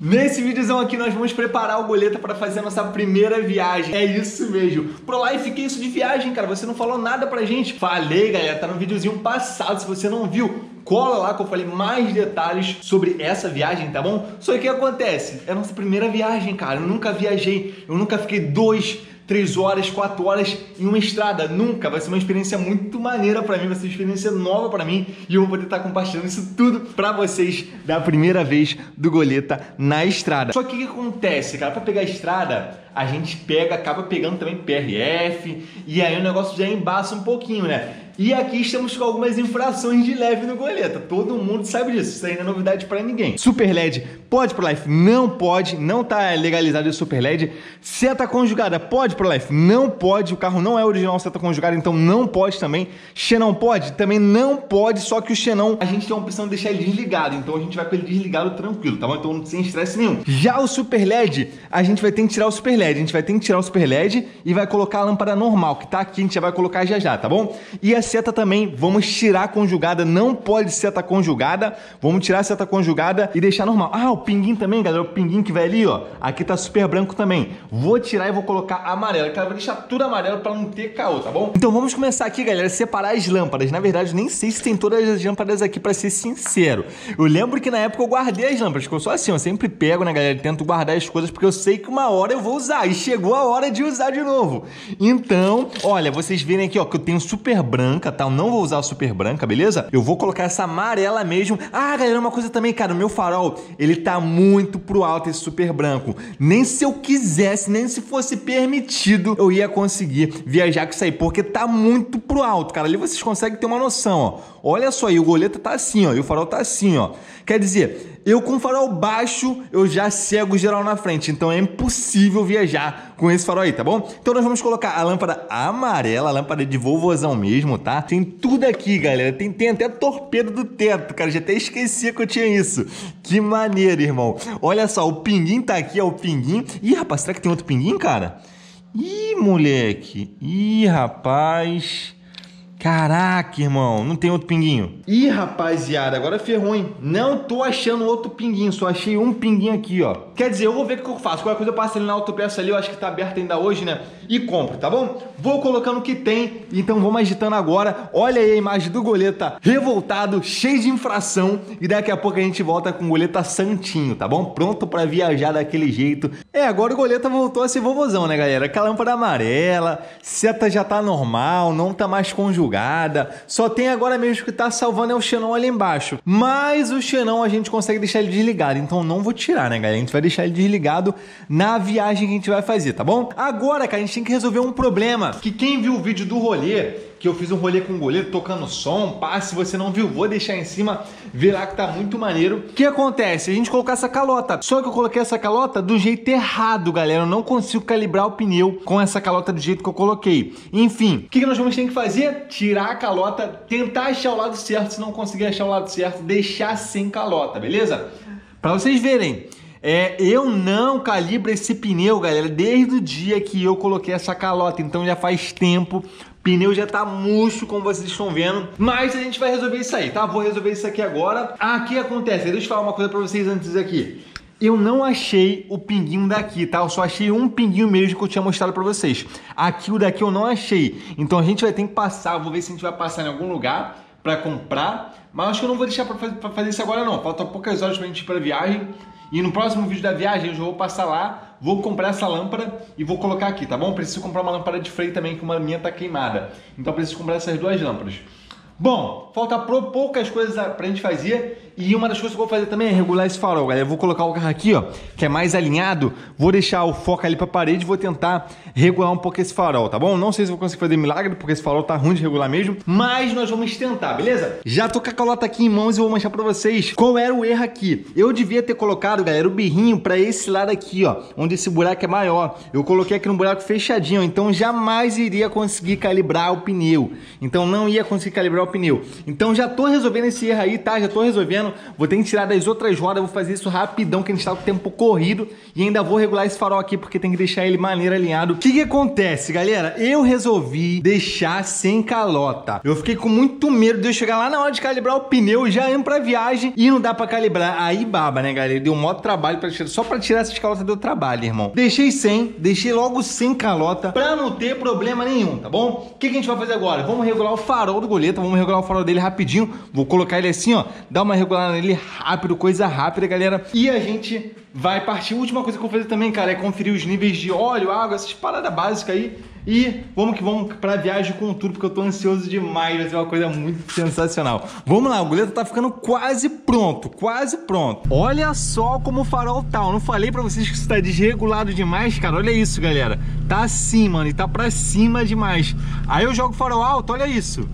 Nesse vídeozão aqui nós vamos preparar o Goleta para fazer a nossa primeira viagem. É isso mesmo. Pro Life, que isso de viagem, cara? Você não falou nada pra gente. Falei, galera, tá no videozinho passado. Se você não viu, cola lá que eu falei mais detalhes sobre essa viagem, tá bom? Só que o que acontece? É a nossa primeira viagem, cara. Eu nunca viajei, eu nunca fiquei dois, três horas, quatro horas em uma estrada. Nunca. Vai ser uma experiência muito maneira para mim, vai ser uma experiência nova para mim e eu vou poder estar compartilhando isso tudo para vocês da primeira vez do Goleta na estrada. Só que o que acontece, cara? Para pegar a estrada, a gente pega, acaba pegando também PRF e aí o negócio já embaça um pouquinho, né? E aqui estamos com algumas infrações de leve no goleta. Todo mundo sabe disso. Isso aí não é novidade para ninguém. Super LED pode pro Life? Não pode. Não tá legalizado o Super LED. Seta conjugada pode pro Life? Não pode. O carro não é original seta conjugada, então não pode também. Xenon pode? Também não pode. Só que o Xenon a gente tem a opção de deixar ele desligado. Então a gente vai com ele desligado tranquilo, tá bom? Então sem estresse nenhum. Já o Super LED, a gente vai ter que tirar o Super LED. A gente vai ter que tirar o Super LED e vai colocar a lâmpada normal, que tá aqui. A gente já vai colocar já já, tá bom? E a seta também, vamos tirar a conjugada, não pode seta conjugada, vamos tirar a seta conjugada e deixar normal. Ah, o pinguim também, galera, o pinguim que vai ali, ó, aqui tá super branco também. Vou tirar e vou colocar amarelo, que vou deixar tudo amarelo para não ter caô, tá bom? Então vamos começar aqui, galera, separar as lâmpadas. Na verdade, nem sei se tem todas as lâmpadas aqui, para ser sincero. Eu lembro que na época eu guardei as lâmpadas, porque eu sou assim, eu sempre pego, né, galera, tento guardar as coisas, porque eu sei que uma hora eu vou usar, e chegou a hora de usar de novo. Então, olha, vocês verem aqui, ó, que eu tenho super branca, tá? não vou usar super branca, beleza? Eu vou colocar essa amarela mesmo. Ah, galera, uma coisa também, cara, o meu farol, ele tá muito pro alto esse super branco. Nem se eu quisesse, nem se fosse permitido, eu ia conseguir viajar com isso aí, porque tá muito pro alto, cara. Ali vocês conseguem ter uma noção, ó. Olha só aí, o goleta tá assim, ó, e o farol tá assim, ó. Quer dizer, eu com farol baixo, eu já cego geral na frente, então é impossível viajar com esse farol aí, tá bom? Então nós vamos colocar a lâmpada amarela, a lâmpada de vovozão mesmo, tá? Tem tudo aqui, galera. Tem, tem até torpedo do teto, cara. Já até esquecia que eu tinha isso. Que maneiro, irmão. Olha só, o pinguim tá aqui, ó, o pinguim. Ih, rapaz, será que tem outro pinguim, cara? Ih, moleque. Ih, rapaz. Caraca, irmão, não tem outro pinguinho. Ih, rapaziada, agora ferrou, hein? Não tô achando outro pinguinho, só achei um pinguinho aqui, ó. Quer dizer, eu vou ver o que eu faço. Qualquer coisa eu passo ali na autopeça ali, eu acho que tá aberto ainda hoje, né? E compro, tá bom? Vou colocando o que tem, então vamos agitando agora. Olha aí a imagem do goleta revoltado, cheio de infração. E daqui a pouco a gente volta com o goleta santinho, tá bom? Pronto para viajar daquele jeito. É, agora o goleta voltou a ser vovozão, né, galera? Aquela lâmpada amarela, seta já tá normal, não tá mais conjugada só tem agora mesmo que tá salvando é o Xenon ali embaixo. Mas o Xenon a gente consegue deixar ele desligado, então não vou tirar, né, galera? A gente vai deixar ele desligado na viagem que a gente vai fazer, tá bom? Agora, cara, a gente tem que resolver um problema. Que quem viu o vídeo do rolê que eu fiz um rolê com o goleiro tocando som, pá, se você não viu, vou deixar em cima, vê lá que tá muito maneiro. O que acontece? A gente colocar essa calota, só que eu coloquei essa calota do jeito errado, galera, eu não consigo calibrar o pneu com essa calota do jeito que eu coloquei. Enfim, o que nós vamos ter que fazer? Tirar a calota, tentar achar o lado certo, se não conseguir achar o lado certo, deixar sem calota, beleza? Para vocês verem, é, eu não calibro esse pneu, galera, desde o dia que eu coloquei essa calota. Então já faz tempo. Pneu já tá murcho, como vocês estão vendo. Mas a gente vai resolver isso aí, tá? Vou resolver isso aqui agora. Ah, o que acontece? Deixa eu falar uma coisa pra vocês antes aqui. Eu não achei o pinguinho daqui, tá? Eu só achei um pinguinho mesmo que eu tinha mostrado pra vocês. Aqui, o daqui eu não achei. Então a gente vai ter que passar, vou ver se a gente vai passar em algum lugar pra comprar. Mas acho que eu não vou deixar pra fazer isso agora não. Faltam poucas horas pra gente ir pra viagem. E no próximo vídeo da viagem eu já vou passar lá, vou comprar essa lâmpada e vou colocar aqui, tá bom? Preciso comprar uma lâmpada de freio também, que uma minha tá queimada. Então preciso comprar essas duas lâmpadas. Bom, falta poucas coisas pra gente fazer e uma das coisas que eu vou fazer também é regular esse farol, galera. Eu vou colocar o carro aqui, ó, que é mais alinhado. Vou deixar o foco ali pra parede e vou tentar regular um pouco esse farol, tá bom? Não sei se vou conseguir fazer milagre, porque esse farol tá ruim de regular mesmo. Mas nós vamos tentar, beleza? Já tô com a calota aqui em mãos e vou mostrar pra vocês qual era o erro aqui. Eu devia ter colocado, galera, o birrinho pra esse lado aqui, ó, onde esse buraco é maior. Eu coloquei aqui no buraco fechadinho, então jamais iria conseguir calibrar o pneu. Então não ia conseguir calibrar o pneu. Então já tô resolvendo esse erro aí, tá? Já tô resolvendo vendo. Vou ter que tirar das outras rodas, vou fazer isso rapidão, que a gente tá com o tempo corrido. E ainda vou regular esse farol aqui, porque tem que deixar ele maneiro alinhado. O que que acontece, galera? Eu resolvi deixar sem calota. Eu fiquei com muito medo de eu chegar lá na hora de calibrar o pneu, já indo pra viagem e não dá pra calibrar. Aí baba, né, galera? Deu um maior trabalho pra tirar. Só pra tirar essas calotas deu trabalho, irmão. Deixei sem, deixei logo sem calota, pra não ter problema nenhum, tá bom? O que, que a gente vai fazer agora? Vamos regular o farol do goleta, vamos regular o farol dele rapidinho. Vou colocar ele assim, ó, dar uma regulada nele rápido, coisa rápida, galera. E a gente vai partir. Última coisa que eu vou fazer também, cara, é conferir os níveis de óleo, água, essas paradas básicas aí. E vamos que vamos pra viagem com tudo, porque eu tô ansioso demais. Vai ser uma coisa muito sensacional. Vamos lá, o goleiro tá ficando quase pronto, quase pronto. Olha só como o farol tá. Eu não falei pra vocês que isso tá desregulado demais, cara. Olha isso, galera. Tá assim, mano, e tá pra cima demais. Aí eu jogo o farol alto, olha isso.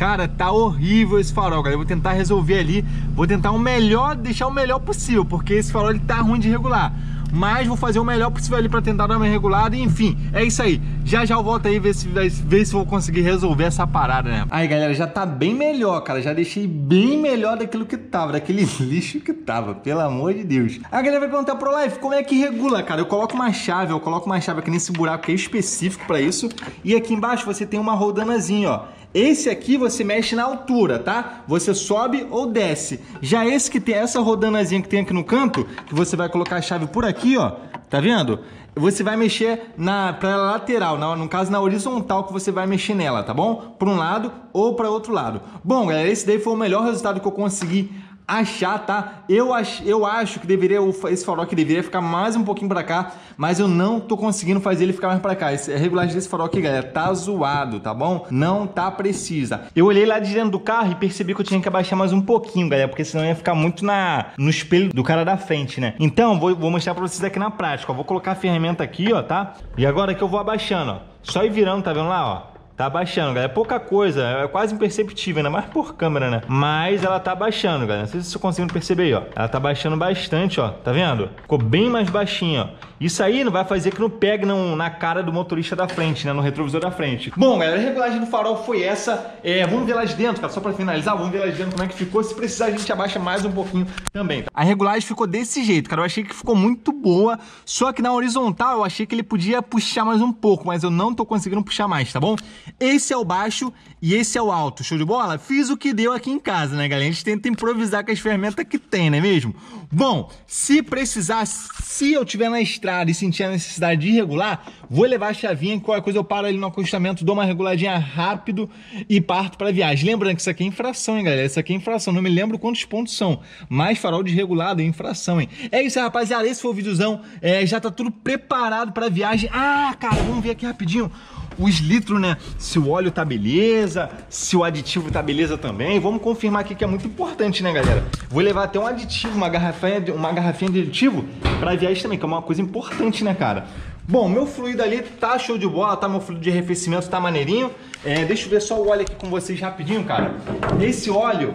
Cara, tá horrível esse farol, galera. Eu vou tentar resolver ali. Vou tentar o melhor, deixar o melhor possível, porque esse farol ele tá ruim de regular mas vou fazer o melhor possível ali para tentar dar uma regulada. Enfim, é isso aí. Já já eu volto aí ver se, ver se vou conseguir resolver essa parada, né? Aí, galera, já tá bem melhor, cara. Já deixei bem melhor daquilo que tava, daquele lixo que tava, pelo amor de Deus. A galera vai perguntar pro Life como é que regula, cara. Eu coloco uma chave, eu coloco uma chave aqui nesse buraco que é específico para isso. E aqui embaixo você tem uma rodanazinha, ó. Esse aqui você mexe na altura, tá? Você sobe ou desce. Já esse que tem essa rodanazinha que tem aqui no canto, que você vai colocar a chave por aqui, ó. Tá vendo? Você vai mexer na pra lateral, na, no caso na horizontal que você vai mexer nela, tá bom? Para um lado ou para outro lado. Bom, galera, esse daí foi o melhor resultado que eu consegui achar, tá? Eu, ach, eu acho que deveria esse farol aqui deveria ficar mais um pouquinho para cá, mas eu não tô conseguindo fazer ele ficar mais para cá. Esse, a regulagem desse farol aqui, galera, tá zoado, tá bom? Não tá precisa. Eu olhei lá de dentro do carro e percebi que eu tinha que abaixar mais um pouquinho, galera, porque senão ia ficar muito na no espelho do cara da frente, né? Então, vou, vou mostrar para vocês aqui na prática. Ó, vou colocar a ferramenta aqui, ó, tá? E agora que eu vou abaixando, ó. Só ir virando, tá vendo lá, ó? Tá baixando, galera. É pouca coisa, é quase imperceptível, ainda mais por câmera, né? Mas ela tá baixando, galera. Não sei se vocês conseguem perceber aí, ó. Ela tá baixando bastante, ó. Tá vendo? Ficou bem mais baixinho, ó. Isso aí não vai fazer que não pegue no, na cara do motorista da frente, né? No retrovisor da frente. Bom, galera, a regulagem do farol foi essa. É, vamos ver lá de dentro, cara. Só pra finalizar, vamos ver lá de dentro como é que ficou. Se precisar, a gente abaixa mais um pouquinho também. Tá? A regulagem ficou desse jeito, cara. Eu achei que ficou muito boa. Só que na horizontal eu achei que ele podia puxar mais um pouco, mas eu não tô conseguindo puxar mais, tá bom? Esse é o baixo e esse é o alto. Show de bola? Fiz o que deu aqui em casa, né, galera? A gente tenta improvisar com as ferramentas que tem, não é mesmo? Bom, se precisar, se eu tiver na estrada e sentir a necessidade de regular, vou levar a chavinha, qualquer coisa eu paro ali no acostamento, dou uma reguladinha rápido e parto para viagem. Lembrando que isso aqui é infração, hein, galera? Isso aqui é infração. Não me lembro quantos pontos são, mas farol desregulado é infração, hein? É isso rapaziada. Esse foi o videozão. É, já tá tudo preparado para viagem. Ah, cara, vamos ver aqui rapidinho os litros, né? Se o óleo tá beleza, se o aditivo tá beleza também. Vamos confirmar aqui que é muito importante, né, galera? Vou levar até um aditivo, uma garrafinha de, uma garrafinha de aditivo pra viagem também, que é uma coisa importante, né, cara? Bom, meu fluido ali tá show de bola, tá? Meu fluido de arrefecimento tá maneirinho. É, deixa eu ver só o óleo aqui com vocês rapidinho, cara. Esse óleo,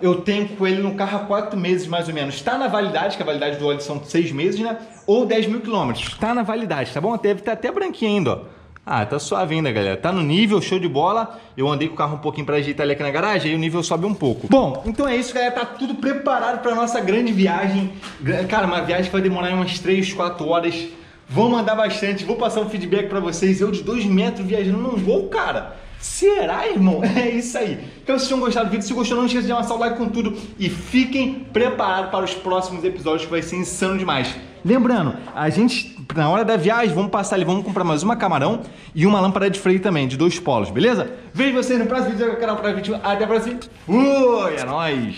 eu tenho com ele no carro há quatro meses mais ou menos. Está na validade, que a validade do óleo são seis meses, né? Ou 10 mil quilômetros. Está na validade, tá bom? Deve estar até branquinho ainda, ó. Ah, tá suave ainda, galera. Tá no nível, show de bola. Eu andei com o carro um pouquinho pra ajeitar ele aqui na garagem, aí o nível sobe um pouco. Bom, então é isso, galera. Tá tudo preparado pra nossa grande viagem. Cara, uma viagem que vai demorar umas 3, 4 horas. Vou mandar bastante, vou passar um feedback pra vocês. Eu de 2 metros viajando num gol, cara. Será, irmão? É isso aí. Então, se vocês tinham gostado do vídeo, se gostou, não esqueça de amassar o like com tudo e fiquem preparados para os próximos episódios que vai ser insano demais. Lembrando, a gente, na hora da viagem, vamos passar ali, vamos comprar mais uma camarão e uma lâmpada de freio também, de dois polos, beleza? Vejo vocês no próximo vídeo do canal vídeo. Até a próxima. Fui, é nóis!